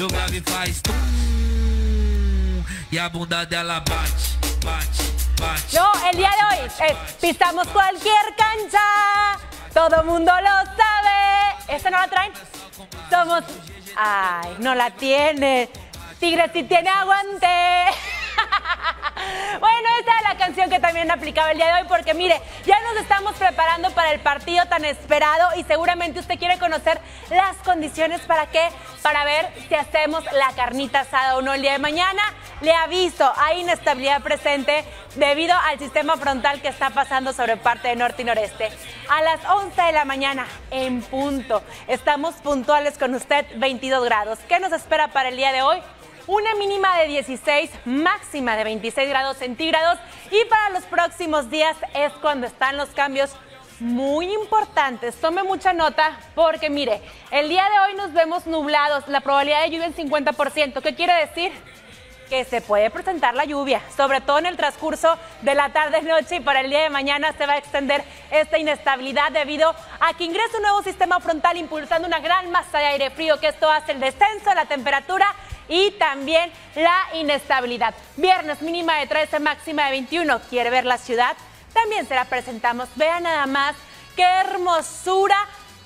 E faz. E a bunda dela bate, bate, bate. No, el día de hoy es pisamos cualquier cancha. Todo mundo lo sabe. ¿Esta no la traen? Somos. Ay, no la tiene. Tigre si tiene aguante. Bueno, esta es la canción que también aplicaba el día de hoy porque mire, ya nos estamos preparando para el partido tan esperado y seguramente usted quiere conocer las condiciones para qué, para ver si hacemos la carnita asada o no el día de mañana. Le aviso, hay inestabilidad presente debido al sistema frontal que está pasando sobre parte de norte y noreste. A las 11 de la mañana, en punto, estamos puntuales con usted, 22 grados. ¿Qué nos espera para el día de hoy? Una mínima de 16, máxima de 26 grados centígrados y para los próximos días es cuando están los cambios muy importantes. Tome mucha nota porque mire, el día de hoy nos vemos nublados, la probabilidad de lluvia en 50%. ¿Qué quiere decir? que se puede presentar la lluvia, sobre todo en el transcurso de la tarde-noche y para el día de mañana se va a extender esta inestabilidad debido a que ingresa un nuevo sistema frontal impulsando una gran masa de aire frío que esto hace el descenso de la temperatura y también la inestabilidad. Viernes mínima de 13, máxima de 21. ¿Quiere ver la ciudad? También se la presentamos. Vean nada más qué hermosura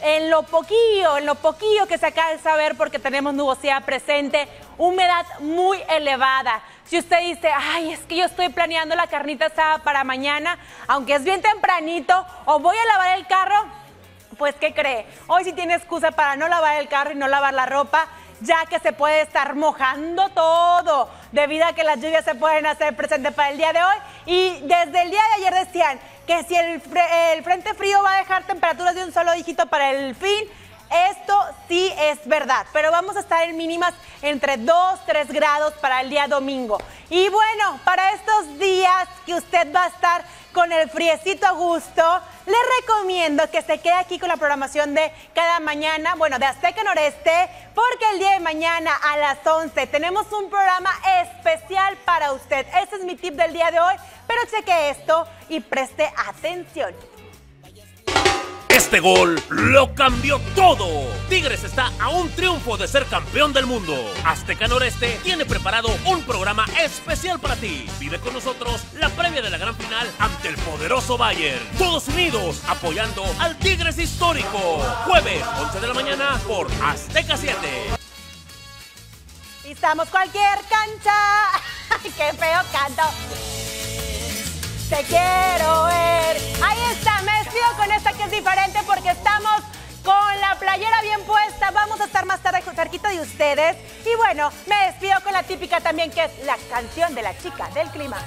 en lo poquillo, en lo poquillo que se alcanza a ver porque tenemos nubosidad presente, humedad muy elevada. Si usted dice, ay, es que yo estoy planeando la carnita asada para mañana, aunque es bien tempranito, o voy a lavar el carro, pues ¿qué cree? Hoy sí tiene excusa para no lavar el carro y no lavar la ropa ya que se puede estar mojando todo debido a que las lluvias se pueden hacer presentes para el día de hoy. Y desde el día de ayer decían que si el, el frente frío va a dejar temperaturas de un solo dígito para el fin, esto sí es verdad, pero vamos a estar en mínimas entre 2, 3 grados para el día domingo. Y bueno, para estos días que usted va a estar con el friecito a gusto, le recomiendo que se quede aquí con la programación de cada mañana, bueno, de Azteca Noreste, porque el día de mañana a las 11 tenemos un programa especial para usted. Ese es mi tip del día de hoy, pero cheque esto y preste atención. Este gol lo cambió todo. Tigres está a un triunfo de ser campeón del mundo. Azteca Noreste tiene preparado un programa especial para ti. Vive con nosotros la de la gran final ante el poderoso Bayern. Todos unidos apoyando al Tigres histórico. Jueves 11 de la mañana por Azteca 7. Pisamos cualquier cancha. ¡Qué feo canto! Te quiero ver. Ahí está, me despido con esta que es diferente porque estamos con la playera bien puesta. Vamos a cerquita de ustedes. Y bueno, me despido con la típica también, que es la canción de la chica del clima.